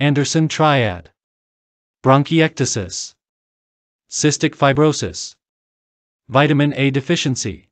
Anderson triad, bronchiectasis, cystic fibrosis, vitamin A deficiency.